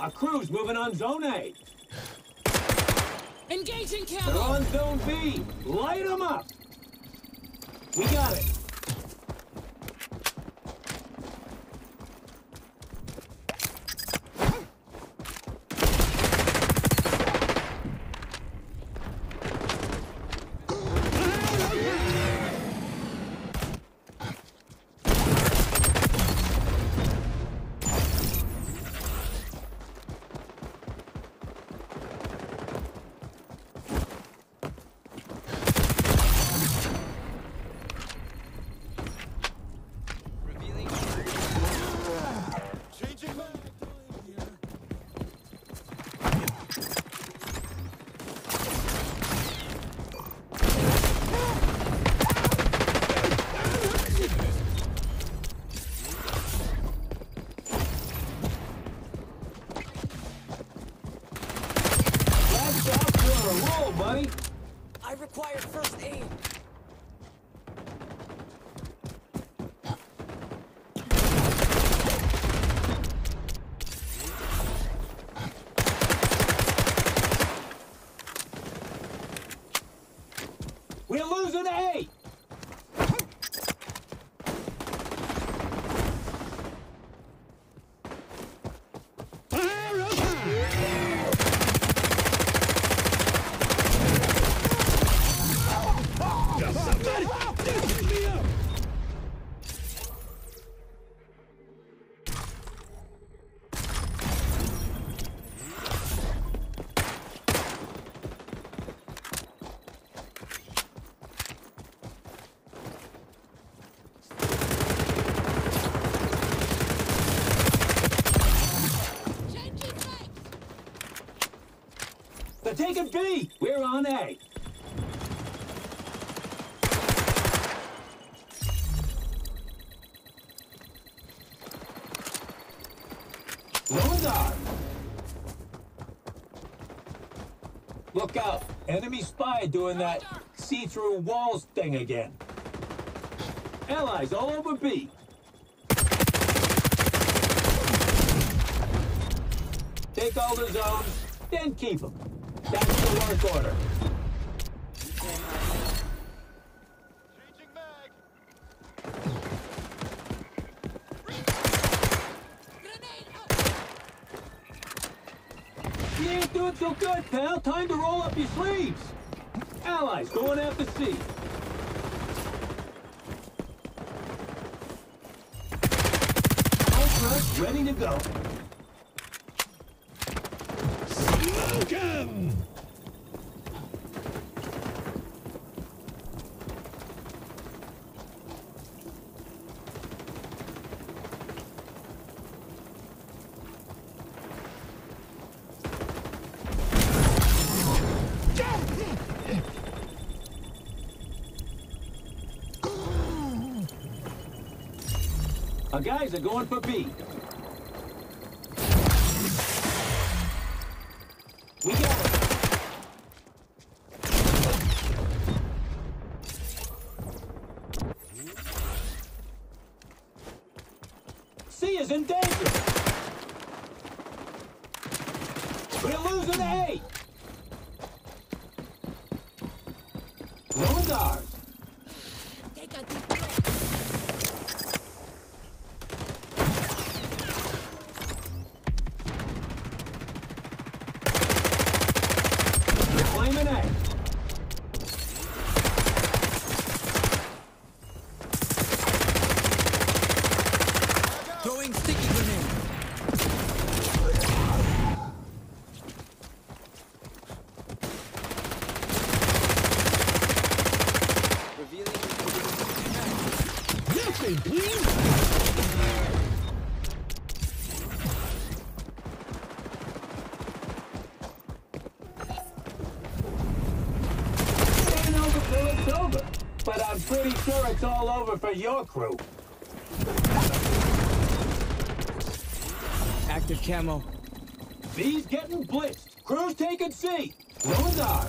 A crew's moving on Zone A. Engaging They're on Zone B. Light them up. We got it. Roll, buddy. I require first aid. We're losing A. They're taking B. We're on A. Look out. Enemy spy doing that see-through walls thing again. Allies all over B. Take all the zones, then keep them. That's the work order. You ain't doing so good, pal. Time to roll up your sleeves. Allies going after C. Ultra ready to go. 'Em! Our guys are going for B. C is in danger. We're losing A. Zone's ours. Take a Nothing, please! But I'm pretty sure it's all over for your crew. Active camo. B's getting blitzed. Crew's taking C. Zone's ours.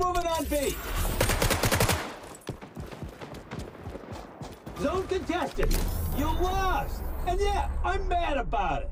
Moving on B. Zone contested. You lost. And yeah, I'm mad about it.